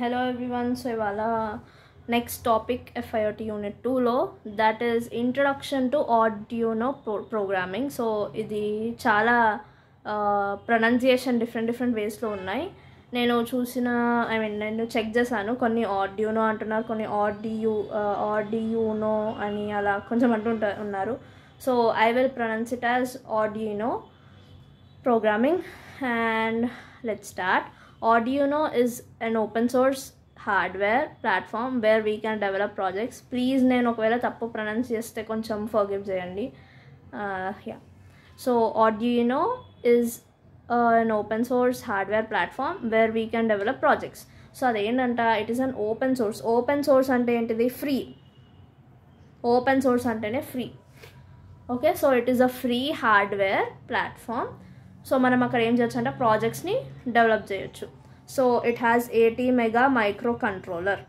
Hello everyone so ఇవాళ next topic of IoT unit టూలో that is introduction to Arduino pro programming so ఇది చాలా pronunciation different different వేస్లో ఉన్నాయి. నేను చూసిన ఐ మీన్ నేను చెక్ చేశాను కొన్ని ఆడియోనో అంటున్నారు కొన్ని ఆడియూ ఆడియూనో అని అలా కొంచెం అంటుంటా ఉన్నారు. So I will pronounce it as Arduino programming and let start arduino is an open source hardware platform where we can develop projects please నేను ఒకవేళ తప్పు ప్రొనౌన్స్ చేస్తే కొంచెం ఫర్గివ్ చేయండి yeah so ఆడియోనో is an open source hardware platform where we can develop projects so అదేంటంట it is an open source open source అంటే ఏంటిది free open source అంటేనే free okay so it is a free hardware platform So మనం అక్కడ ఏం చేయొచ్చు అంటే ప్రాజెక్ట్స్ని develop చేయొచ్చు. So it has ATmega microcontroller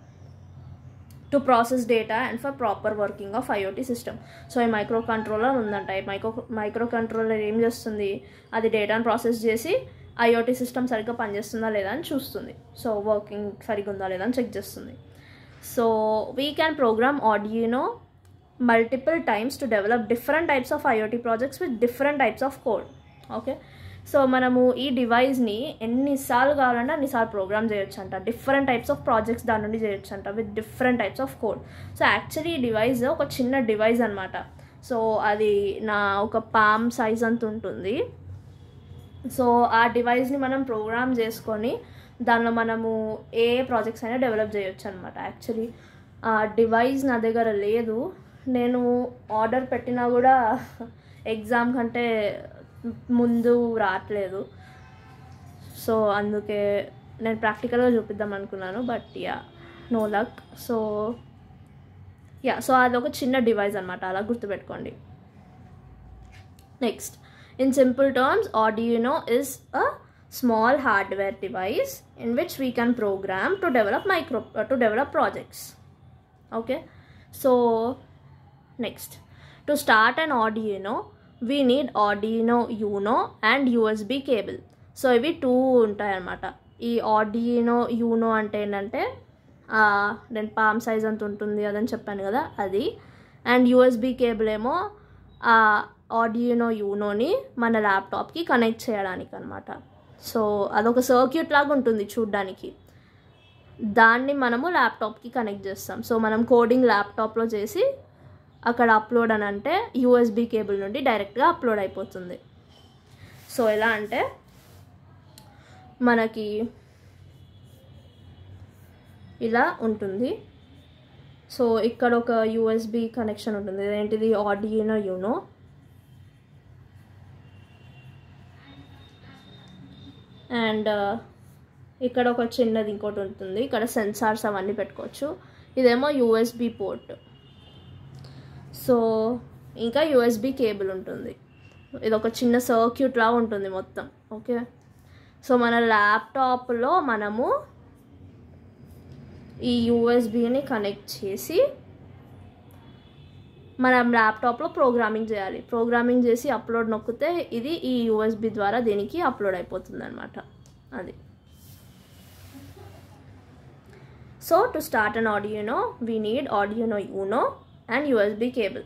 to process data and for proper working of IoT system so ఈ మైక్రో కంట్రోలర్ ఉందంట. ఈ మైక్రో మైక్రో కంట్రోలర్ ఏం చేస్తుంది? అది డేటాను ప్రాసెస్ చేసి ఐఓటీ సిస్టమ్ సరిగ్గా పనిచేస్తుందా లేదా అని చూస్తుంది. సో వర్కింగ్ సరిగ్గా ఉందా లేదా అని చెక్ చేస్తుంది. So we can program Arduino multiple times to develop different types of IoT projects with different types of code okay so మనము ఈ డివైస్ని ఎన్నిసార్లు కావాలంటే అన్నిసార్లు ప్రోగ్రామ్ చేయొచ్చు అంట డిఫరెంట్ టైప్స్ ఆఫ్ ప్రాజెక్ట్స్ దాని నుండి చేయొచ్చు అంట with different types of code so actually ఈ డివైస్ ఒక చిన్న డివైస్ అనమాట సో అది నా ఒక పామ్ సైజ్ అంత ఉంటుంది. సో ఆ డివైస్ని మనం ప్రోగ్రామ్ చేసుకొని దానిలో మనము ఏ ప్రాజెక్ట్స్ అయినా డెవలప్ చేయొచ్చు అనమాట యాక్చువల్లీ ఆ డివైస్ నా దగ్గర లేదు. నేను ఆర్డర్ పెట్టినా కూడా ఎగ్జామ్ కంటే ముందు రావట్లేదు. సో అందుకే నేను ప్రాక్టికల్గా చూపిద్దాం అనుకున్నాను but ya no luck. So ya so అది ఒక చిన్న డివైస్ అనమాట అలా గుర్తుపెట్టుకోండి. Next in simple terms Arduino is a small hardware device in which we can program to develop micro to develop projects okay so next to start and Arduino we need Arduino Uno and USB cable so ఇవి two ఉంటాయన్నమాట. ఈ Arduino you know అంటే ఏంటంటే నేను palm size అంత ఉంటుంది అదని చెప్పాను కదా అది. అండ్ యూఎస్బి కేబుల్ ఏమో ఆ ఆడియోనో యూనోని మన ల్యాప్టాప్కి కనెక్ట్ చేయడానికి అనమాట సో అదొక సర్క్యూట్ లాగా ఉంటుంది చూడ్డానికి. దాన్ని మనము ల్యాప్టాప్కి కనెక్ట్ చేస్తాం. సో మనం కోడింగ్ ల్యాప్టాప్లో చేసి అక్కడ అప్లోడ్ అని అంటే యూఎస్బి కేబుల్ నుండి డైరెక్ట్గా అప్లోడ్ అయిపోతుంది. సో ఎలా అంటే మనకి ఇలా ఉంటుంది. సో ఇక్కడ ఒక యూఎస్బి కనెక్షన్ ఉంటుంది. ఏంటిది ఆడియోనో యూనో అండ్ ఇక్కడ ఒక చిన్నది ఇంకోటి ఉంటుంది. ఇక్కడ సెన్సార్స్ అవన్నీ పెట్టుకోవచ్చు. ఇదేమో యూఎస్బి పోర్ట్ సో ఇంకా యూఎస్బి కేబుల్ ఉంటుంది. ఇది ఒక చిన్న సర్క్యూట్ లా ఉంటుంది మొత్తం ఓకే? సో మన ల్యాప్టాప్లో మనము ఈ యూఎస్బిని కనెక్ట్ చేసి మనం ల్యాప్టాప్లో ప్రోగ్రామింగ్ చేయాలి. ప్రోగ్రామింగ్ చేసి అప్లోడ్ నొక్కితే ఇది ఈ యూఎస్బి ద్వారా దీనికి అప్లోడ్ అయిపోతుంది అనమాట అది. So to start an Arduino we need Arduino Uno and USB cable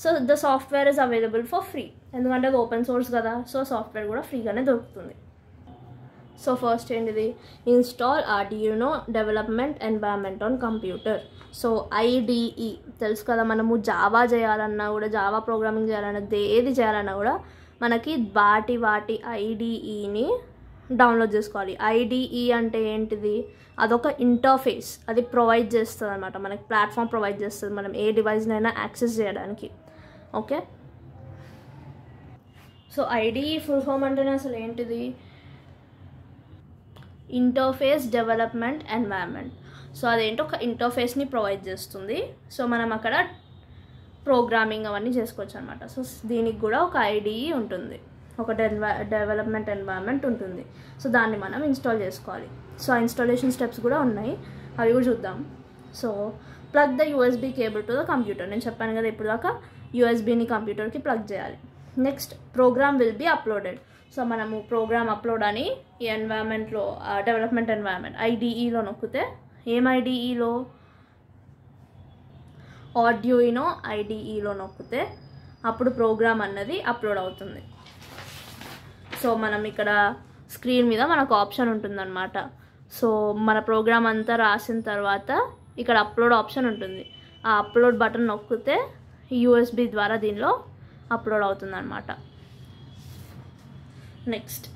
so the software is available for free ఎందుకంటే అది ఓపెన్ సోర్స్ కదా సో సాఫ్ట్వేర్ కూడా ఫ్రీగానే దొరుకుతుంది. సో ఫస్ట్ ఏంటిది? Install Arduino development environment on computer so IDE తెలుసు కదా మనము జావా చేయాలన్నా కూడా జావా ప్రోగ్రామింగ్ చేయాలన్నా ఏది చేయాలన్నా కూడా మనకి వాటి వాటి ఐడిఈని డౌన్లోడ్ చేసుకోవాలి. ఐడిఈ అంటే ఏంటిది? అదొక ఇంటర్ఫేస్ అది ప్రొవైడ్ చేస్తుంది అనమాట మనకి ప్లాట్ఫామ్ ప్రొవైడ్ చేస్తుంది. మనం ఏ డివైస్నైనా యాక్సెస్ చేయడానికి. Okay so IDE full form అంటేనే అసలు ఏంటిది? ఇంటర్ఫేస్ డెవలప్మెంట్ ఎన్వైర్న్మెంట్ సో అదేంటో? ఒక ఇంటర్ఫేస్ని ప్రొవైడ్ చేస్తుంది. సో మనం అక్కడ ప్రోగ్రామింగ్ అవన్నీ చేసుకోవచ్చు అనమాట సో దీనికి కూడా ఒక ఐడిఈ ఉంటుంది. ఒక డెవలప్మెంట్ ఎన్వైర్మెంట్ ఉంటుంది. సో దాన్ని మనం ఇన్స్టాల్ చేసుకోవాలి. సో ఆ ఇన్స్టాలేషన్ స్టెప్స్ కూడా ఉన్నాయి. అవి కూడా చూద్దాం. So plug the USB cable to the computer. నేను చెప్పాను కదా ఇప్పుడు దాకా యూఎస్బీని కంప్యూటర్కి ప్లగ్ చేయాలి. Next program will be uploaded. So మనము ప్రోగ్రామ్ అప్లోడ్ అని ఈ ఎన్వైర్మెంట్లో డెవలప్మెంట్ ఎన్వైర్మెంట్ ఐడిఈలో నొక్కితే ఏం ఐడిఈలో ఆడియోయినో ఐడిఈలో నొక్కితే అప్పుడు ప్రోగ్రామ్ అన్నది అప్లోడ్ అవుతుంది. సో మనం ఇక్కడ స్క్రీన్ మీద మనకు ఆప్షన్ ఉంటుందన్నమాట. సో మన ప్రోగ్రామ్ అంతా రాసిన తర్వాత ఇక్కడ అప్లోడ్ ఆప్షన్ ఉంటుంది. ఆ అప్లోడ్ బటన్ నొక్కితే యూఎస్బి ద్వారా దీనిలో అప్లోడ్ అవుతుందన్నమాట. Next.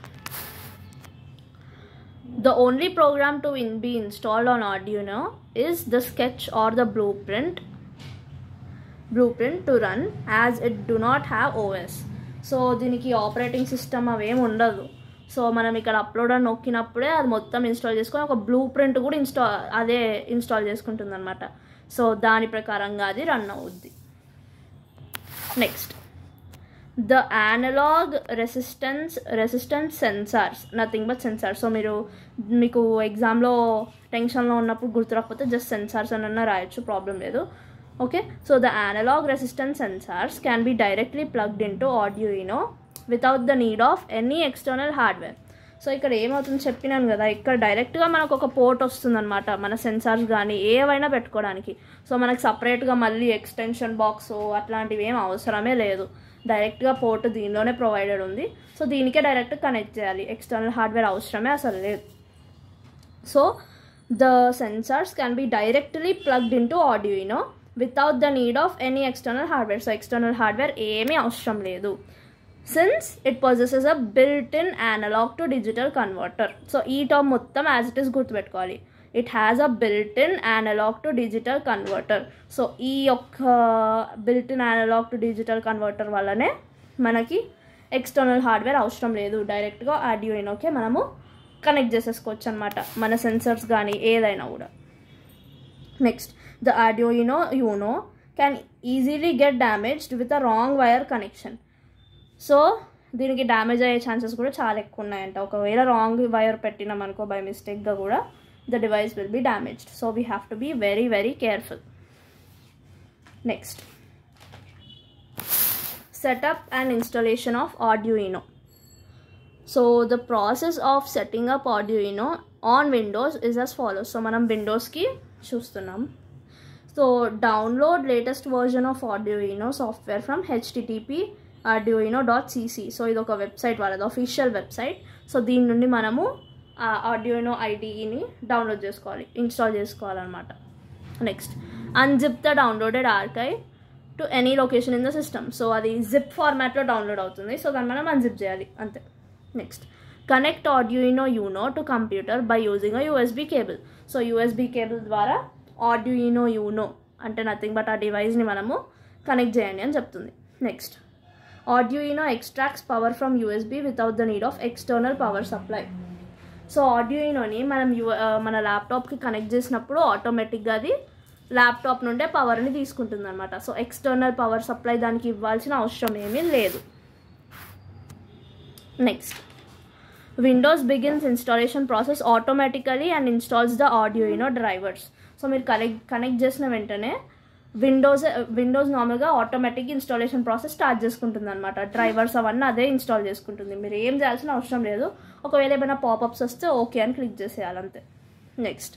The only program to in, be installed on Arduino is the sketch or the blueprint blueprint to run as it do not have OS. So దీనికి operating system అవేం ఉండదు. So మనం ఇక్కడ upload అని నొక్కినప్పుడే అది మొత్తం install చేసుకొని ఒక బ్లూ ప్రింట్ కూడా ఇన్స్టా అదే ఇన్స్టాల్ చేసుకుంటుంది అనమాట సో దాని ప్రకారంగా అది రన్ అవుద్ది. Next the analog resistance resistance sensors nothing but sensor so మీరు మీకు ఎగ్జామ్లో టెన్షన్లో ఉన్నప్పుడు గుర్తు రాకపోతే జస్ట్ సెన్సార్స్ అన్న రాయొచ్చు ప్రాబ్లం లేదు. Okay so the analog resistance sensors can be directly plugged into Arduino without the need of any external hardware so ఇక్కడ ఏమవుతుంది చెప్పినాను కదా. ఇక్కడ డైరెక్ట్గా మనకు ఒక పోర్ట్ వస్తుందన్నమాట. మన సెన్సార్స్ కానీ ఏవైనా పెట్టుకోవడానికి. సో మనకు సపరేట్గా మళ్ళీ ఎక్స్టెన్షన్ బాక్స్ అట్లాంటివి ఏం అవసరమే లేదు. డైరెక్ట్గా పోర్ట్ దీనిలోనే ప్రొవైడెడ్ ఉంది. సో దీనికే డైరెక్ట్ కనెక్ట్ చేయాలి. ఎక్స్టర్నల్ హార్డ్వేర్ అవసరమే అసలు లేదు. So the sensors can be directly plugged into Arduino without the need of any external hardware so external hardware ఏమీ అవసరం లేదు. Since it possesses a built in analog to digital converter so ఈ term మొత్తం as it is గుర్తుపెట్టుకోవాలి. It has a built in analog to digital converter so ఈ యొక్క built in analog to digital converter వల్లనే మనకి external hardware అవసరం లేదు. డైరెక్ట్గా ఆడియో ఆడియోయినోకే మనము కనెక్ట్ చేసేసుకోవచ్చు అనమాట మన సెన్సర్స్ కానీ ఏదైనా కూడా. Next the Arduino Uno can easily get damaged with a wrong wire connection. So దీనికి డ్యామేజ్ అయ్యే ఛాన్సెస్ కూడా చాలా ఎక్కువ ఉన్నాయంట ఒకవేళ రాంగ్ వైర్ పెట్టినాం అనుకో బై మిస్టేక్గా కూడా the device will be damaged so we have to be very very careful next setup and installation of Arduino so the process of setting up Arduino on Windows is as follow so మనం విండోస్కి చూస్తున్నాం so download latest version of Arduino software from HTTP Arduino dot CC so ఇది ఒక website వాళ్ళది official website so దీని నుండి మనము ఆ ఆడియోనో ఐడిఈని డౌన్లోడ్ చేసుకోవాలి ఇన్స్టాల్ చేసుకోవాలన్నమాట. Next unzip the downloaded archive to any location in the system so అది జిప్ ఫార్మాట్లో డౌన్లోడ్ అవుతుంది. సో దాన్ని మనం అన్జిప్ చేయాలి అంతే. Next connect Arduino Uno to computer by using a USB cable so USB cable ద్వారా Arduino Uno అంటే nothing but ఆ డివైస్ని మనము కనెక్ట్ చేయండి అని చెప్తుంది. Next Arduino extracts power from USB without the need of external power supply? So ఆడియోయినోని మనం యూ మన ల్యాప్టాప్కి కనెక్ట్ చేసినప్పుడు ఆటోమేటిక్గా అది ల్యాప్టాప్ నుండే పవర్ని తీసుకుంటుంది అనమాట సో ఎక్స్టర్నల్ పవర్ సప్లై దానికి ఇవ్వాల్సిన అవసరం ఏమీ లేదు. Next Windows begins installation process automatically and installs the Arduino drivers so మీరు కనెక్ట్ కనెక్ట్ చేసిన వెంటనే విండోస్ విండోస్ నార్మల్గా ఆటోమేటిక్ ఇన్స్టాలేషన్ ప్రాసెస్ స్టార్ట్ చేసుకుంటుంది అనమాట డ్రైవర్స్ అవన్నీ అదే ఇన్స్టాల్ చేసుకుంటుంది. మీరు ఏం చేయాల్సిన అవసరం లేదు. ఒకవేళ ఏమైనా పాపప్స్ వస్తే ఓకే అని క్లిక్ చేసేయాలి అంతే. నెక్స్ట్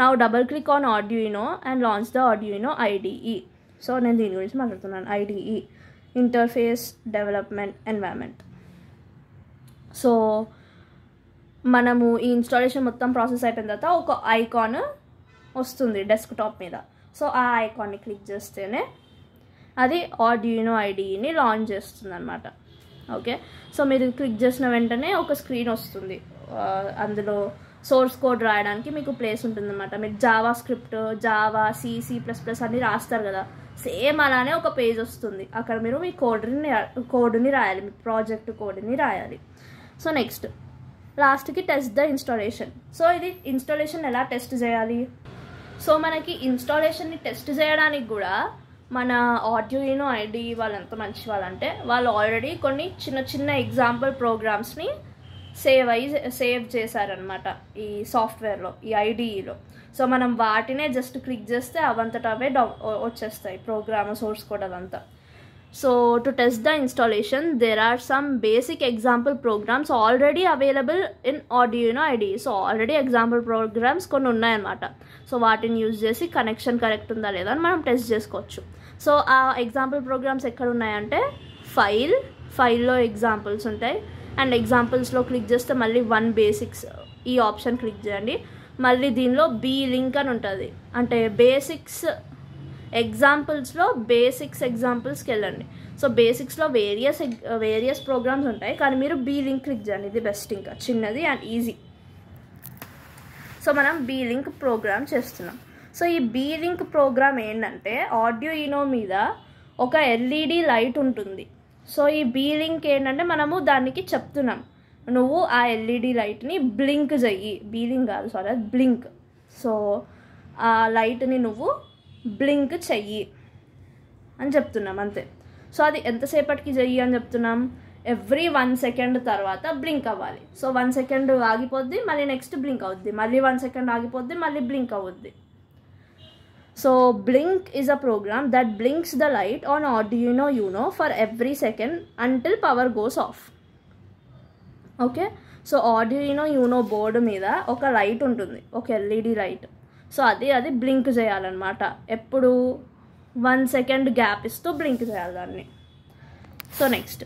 నా double click on Arduino and launch the Arduino IDE so నేను దీని గురించి మాట్లాడుతున్నాను. IDE interface development environment so మనము ఈ ఇన్స్టాలేషన్ మొత్తం ప్రాసెస్ అయిపోయిన తర్వాత ఒక ఐకాన్ వస్తుంది డెస్క్టాప్ మీద. సో ఆ ఐకాన్ని క్లిక్ చేస్తేనే అది ఆడియోనో ఐడిని లాంచ్ చేస్తుంది అనమాట ఓకే? సో మీరు క్లిక్ చేసిన వెంటనే ఒక స్క్రీన్ వస్తుంది. అందులో సోర్స్ కోడ్ రాయడానికి మీకు ప్లేస్ ఉంటుంది అనమాట మీరు JavaScript Java C C plus plus అన్నీ రాస్తారు కదా. సేమ్ అలానే ఒక పేజ్ వస్తుంది. అక్కడ మీరు మీ కోడ్ని కోడ్ని రాయాలి. మీ ప్రాజెక్ట్ కోడ్ని రాయాలి. So next. లాస్ట్కి టెస్ట్ ద ఇన్స్టాలేషన్ సో ఇది ఇన్స్టాలేషన్ ఎలా టెస్ట్ చేయాలి? సో మనకి ఇన్స్టాలేషన్ని టెస్ట్ చేయడానికి కూడా మన ఆడియోయినో ఐడి వాళ్ళు ఎంత మంచి వాళ్ళంటే వాళ్ళు ఆల్రెడీ కొన్ని చిన్న చిన్న ఎగ్జాంపుల్ ప్రోగ్రామ్స్ని సేవ్ అయ్యి సేవ్ చేశారనమాట ఈ సాఫ్ట్వేర్లో ఈ ఐడిఈలో సో మనం వాటినే జస్ట్ క్లిక్ చేస్తే అవంతటవే డౌ వచ్చేస్తాయి ప్రోగ్రామ్ సోర్స్ కోడ్ అదంతా. So to test the installation, there are some basic example programs already available in Arduino IDE. So already example programs కొన్ని ఉన్నాయన్నమాట. సో వాటిని యూజ్ చేసి కనెక్షన్ కరెక్ట్ ఉందా లేదా అని మనం టెస్ట్ చేసుకోవచ్చు. సో ఆ ఎగ్జాంపుల్ ప్రోగ్రామ్స్ ఎక్కడ ఉన్నాయంటే ఫైల్ ఫైల్లో ఎగ్జాంపుల్స్ ఉంటాయి. అండ్ ఎగ్జాంపుల్స్లో క్లిక్ చేస్తే మళ్ళీ వన్ బేసిక్స్ ఈ ఆప్షన్ క్లిక్ చేయండి. మళ్ళీ దీనిలో బీ లింక్ అని ఉంటుంది. అంటే బేసిక్స్ ఎగ్జాంపుల్స్లో బేసిక్స్ ఎగ్జాంపుల్స్కి వెళ్ళండి. సో బేసిక్స్లో వేరియస్ వేరియస్ ప్రోగ్రామ్స్ ఉంటాయి. కానీ మీరు బీ లింక్ క్లిక్ చేయండి. ఇది బెస్ట్ ఇంకా. చిన్నది అండ్ ఈజీ సో మనం బీ లింక్ ప్రోగ్రామ్ చేస్తున్నాం. సో ఈ బీ లింక్ ప్రోగ్రామ్ ఏంటంటే ఆడియో ఇనో మీద ఒక ఎల్ఈడి లైట్ ఉంటుంది. సో ఈ బీ లింక్ ఏంటంటే మనము దానికి చెప్తున్నాం. నువ్వు ఆ ఎల్ఈడి లైట్ని బ్లింక్ చెయ్యి. బీలింగ్ కాదు సారీ అది బ్లింక్ సో ఆ లైట్ని నువ్వు బ్లింక్ చెయ్యి అని చెప్తున్నాం అంతే. సో అది ఎంతసేపటికి చెయ్యి అని చెప్తున్నాం? ఎవ్రీ వన్ సెకండ్ తర్వాత బ్లింక్ అవ్వాలి. సో వన్ సెకండ్ ఆగిపోద్ది మళ్ళీ నెక్స్ట్ బ్లింక్ అవుద్ది. మళ్ళీ వన్ సెకండ్ ఆగిపోద్ది మళ్ళీ బ్లింక్ అవుద్ది. So blink is a program that blinks the light on Arduino Uno for every second until power goes off. Okay? So Arduino Uno board మీద ఒక light ఉంటుంది. ఒక ఎల్ఈడి లైట్. సో అది అది blink చేయాలన్నమాట. ఎప్పుడు వన్ సెకండ్ గ్యాప్ ఇస్తూ blink చేయాలి దాన్ని. So next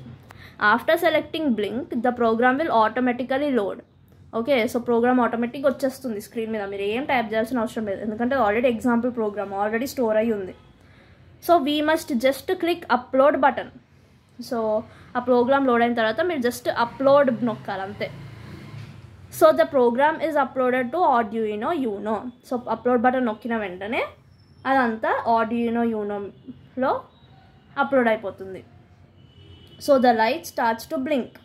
after selecting blink the program will automatically load okay so program automatic వచ్చేస్తుంది స్క్రీన్ మీద. మీరు ఏం టైప్ చేయాల్సిన అవసరం లేదు. ఎందుకంటే already example program already store అయ్యి ఉంది. So we must just click upload button so ఆ ప్రోగ్రామ్ లోడ్ అయిన తర్వాత మీరు జస్ట్ అప్లోడ్ నొక్కాలి అంతే. So the program is uploaded to Arduino Uno so upload button నొక్కిన వెంటనే అదంతా ఆడియోనో యూనోలో అప్లోడ్ అయిపోతుంది. So the light starts to blink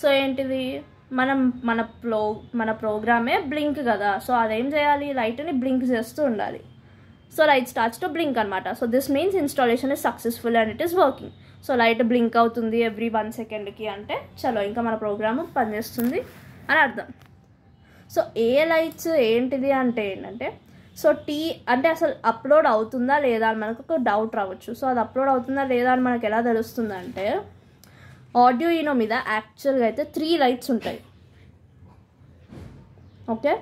so ఏంటిది? మనం మన ప్రో మన ప్రోగ్రామే బ్లింక్ కదా. సో అదేం చేయాలి? లైట్ని బ్లింక్ చేస్తూ ఉండాలి. So light starts to blink అనమాట so this means installation is successful and it is working so light blink అవుతుంది ఎవ్రీ వన్ సెకండ్కి అంటే చలో ఇంకా మన ప్రోగ్రామ్ పనిచేస్తుంది. అని అర్థం. సో ఏ లైట్స్ ఏంటిది అంటే ఏంటంటే సో టీ అంటే అసలు అప్లోడ్ అవుతుందా లేదా అని మనకు ఒక డౌట్ రావచ్చు. సో అది అప్లోడ్ అవుతుందా లేదా అని మనకు ఎలా తెలుస్తుందంటే ఆడియో ఈనో మీద యాక్చువల్గా అయితే త్రీ లైట్స్ ఉంటాయి. Okay?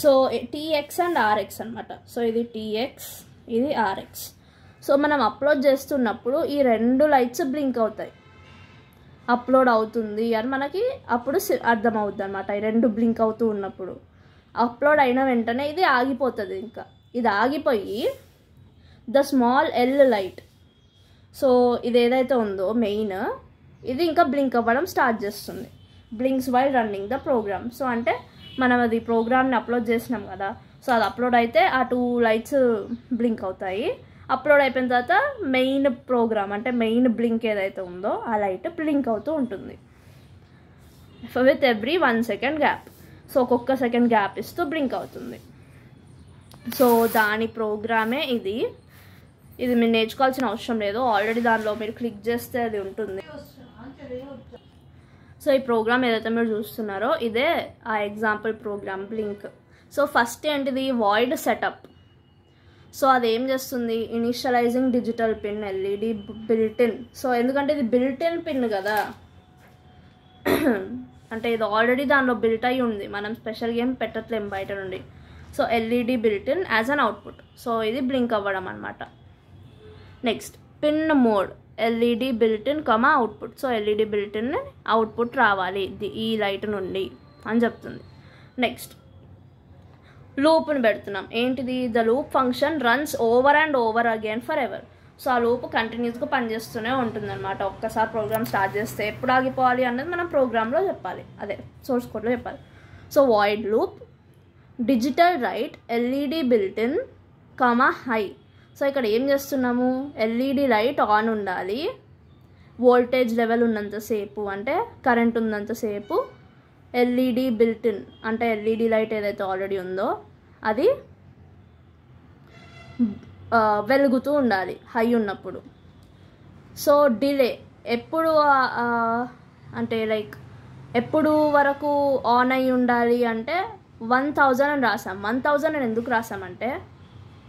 So TX and RX అనమాట సో ఇది టీఎక్స్ ఇది ఆర్ఎక్స్ సో మనం అప్లోడ్ చేస్తున్నప్పుడు ఈ రెండు లైట్స్ బ్లింక్ అవుతాయి. అప్లోడ్ అవుతుంది అని మనకి అప్పుడు అర్థమవుద్ది అనమాట ఈ రెండు బ్లింక్ అవుతూ ఉన్నప్పుడు. అప్లోడ్ అయిన వెంటనే ఇది ఆగిపోతుంది ఇంకా. ఇది ఆగిపోయి the small L light so ఇది ఏదైతే ఉందో మెయిన్ ఇది ఇంకా బ్లింక్ అవ్వడం స్టార్ట్ చేస్తుంది. Blinks by running the program so అంటే మనం అది ప్రోగ్రామ్ని అప్లోడ్ చేసినాం కదా. సో అది అప్లోడ్ అయితే ఆ టూ లైట్స్ బ్లింక్ అవుతాయి. అప్లోడ్ అయిపోయిన తర్వాత మెయిన్ ప్రోగ్రామ్ అంటే మెయిన్ బ్లింక్ ఏదైతే ఉందో ఆ లైట్ బ్లింక్ అవుతూ ఉంటుంది. With every one second gap so ఒక్కొక్క సెకండ్ గ్యాప్ ఇస్తూ బ్లింక్ అవుతుంది. సో దాని ప్రోగ్రామే ఇది. ఇది మీరు నేర్చుకోవాల్సిన అవసరం లేదు. ఆల్రెడీ దానిలో మీరు క్లిక్ చేస్తే అది ఉంటుంది. సో ఈ ప్రోగ్రామ్ ఏదైతే మీరు చూస్తున్నారో ఇదే ఆ example program blink. So first ఏంటిది? వాయిడ్ సెటప్ సో అది ఏం చేస్తుంది initializing digital pin LED builtin so ఎందుకంటే ఇది బిల్టిన్ పిన్ కదా. అంటే ఇది ఆల్రెడీ దానిలో బిల్ట్ అయి ఉంది. మనం స్పెషల్ గేమ్ పెట్టట్లేం బయట నుండి. So LED builtin as an output so ఇది బ్లింక్ అవ్వడం అనమాట next pin mode LED builtin comma output so LED builtin output రావాలి. ఈ లైట్ నుండి అని చెప్తుంది. నెక్స్ట్ లూప్ని పెడుతున్నాం. ఏంటిది? The loop function runs over and over again forever so ఆ లూప్ కంటిన్యూస్గా పనిచేస్తూనే ఉంటుందన్నమాట. ఒక్కసారి ప్రోగ్రామ్ స్టార్ట్ చేస్తే ఎప్పుడు ఆగిపోవాలి అన్నది మనం ప్రోగ్రాంలో చెప్పాలి. అదే సోర్స్ కోడ్లో చెప్పాలి. So void loop digital write LED built-in comma high so ఇక్కడ ఏం చేస్తున్నాము? ఎల్ఈడి లైట్ ఆన్ ఉండాలి. వోల్టేజ్ లెవెల్ ఉన్నంతసేపు అంటే కరెంట్ ఉన్నంతసేపు ఎల్ఈడి బిల్టిన్ అంటే ఎల్ఈడి లైట్ ఏదైతే ఆల్రెడీ ఉందో అది వెలుగుతూ ఉండాలి హై ఉన్నప్పుడు. సో డిలే ఎప్పుడు అంటే లైక్ ఎప్పుడు వరకు ఆన్ అయి ఉండాలి అంటే వన్ థౌజండ్ అని రాసాం. వన్ థౌజండ్ అని ఎందుకు రాసామంటే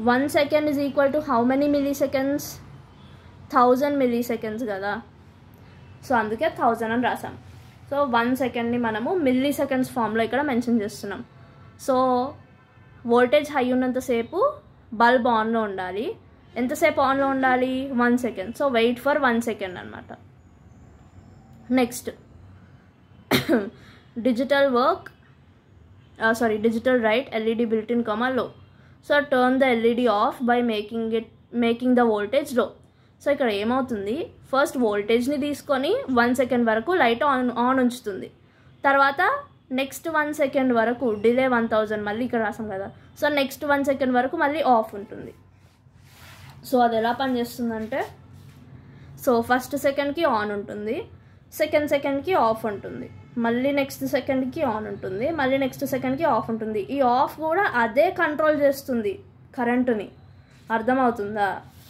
one second is equal to how many milliseconds thousand milliseconds కదా. సో అందుకే థౌజండ్ అని రాసాం. సో వన్ సెకండ్ని మనము మిల్లీ సెకండ్స్ ఫామ్లో ఇక్కడ మెన్షన్ చేస్తున్నాం. సో వోల్టేజ్ హై ఉన్నంతసేపు బల్బ్ ఆన్లో ఉండాలి. ఎంతసేపు ఆన్లో ఉండాలి? One second so wait for one second అనమాట next digital work sorry digital write LED builtin comma low so turn the LED off by making it making the వోల్టేజ్లో so ఇక్కడ ఏమవుతుంది? ఫస్ట్ వోల్టేజ్ని తీసుకొని వన్ సెకండ్ వరకు light on on ఉంచుతుంది. తర్వాత next one second వరకు డిలే వన్ థౌజండ్ మళ్ళీ ఇక్కడ రాసాం కదా. సో నెక్స్ట్ వన్ సెకండ్ వరకు మళ్ళీ ఆఫ్ ఉంటుంది. సో అది ఎలా పనిచేస్తుందంటే సో ఫస్ట్ సెకండ్కి ఆన్ ఉంటుంది. సెకండ్ సెకండ్కి ఆఫ్ ఉంటుంది. మళ్ళీ నెక్స్ట్ సెకండ్కి ఆన్ ఉంటుంది. మళ్ళీ నెక్స్ట్ సెకండ్కి ఆఫ్ ఉంటుంది. ఈ ఆఫ్ కూడా అదే కంట్రోల్ చేస్తుంది కరెంటుని. అర్థమవుతుందా?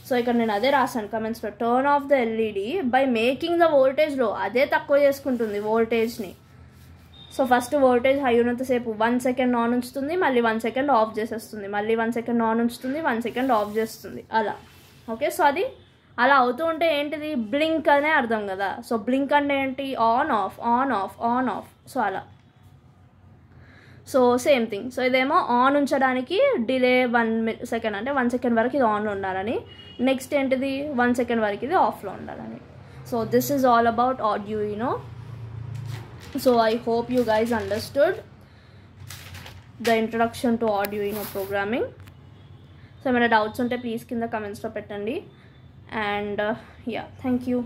సో ఇక్కడ నేను అదే రాశాను కమెంట్స్లో turn off the LED by making the వోల్టేజ్లో అదే తక్కువ చేసుకుంటుంది వోల్టేజ్ని సో ఫస్ట్ వోల్టేజ్ హై ఉన్నంతసేపు వన్ సెకండ్ ఆన్ ఉంచుతుంది మళ్ళీ వన్ సెకండ్ ఆఫ్ చేసేస్తుంది మళ్ళీ వన్ సెకండ్ ఆన్ ఉంచుతుంది వన్ సెకండ్ ఆఫ్ చేస్తుంది అలా. ఓకే సో అది అలా అవుతూ ఉంటే ఏంటిది? బ్లింక్ అనే అర్థం కదా. సో బ్లింక్ అంటే ఏంటి? On off on off on off so అలా. సో సేమ్ థింగ్ సో ఇదేమో ఆన్ ఉంచడానికి డిలే వన్ సెకండ్ అంటే వన్ సెకండ్ వరకు ఇది ఆన్లో ఉండాలని. నెక్స్ట్ ఏంటిది? వన్ సెకండ్ వరకు ఇది ఆఫ్లో ఉండాలని. So this is all about Arduino so I hope you guys understood the introduction to Arduino programming so ఏమైనా డౌట్స్ ఉంటే ప్లీజ్ కింద కమెంట్స్లో పెట్టండి. And yeah thank you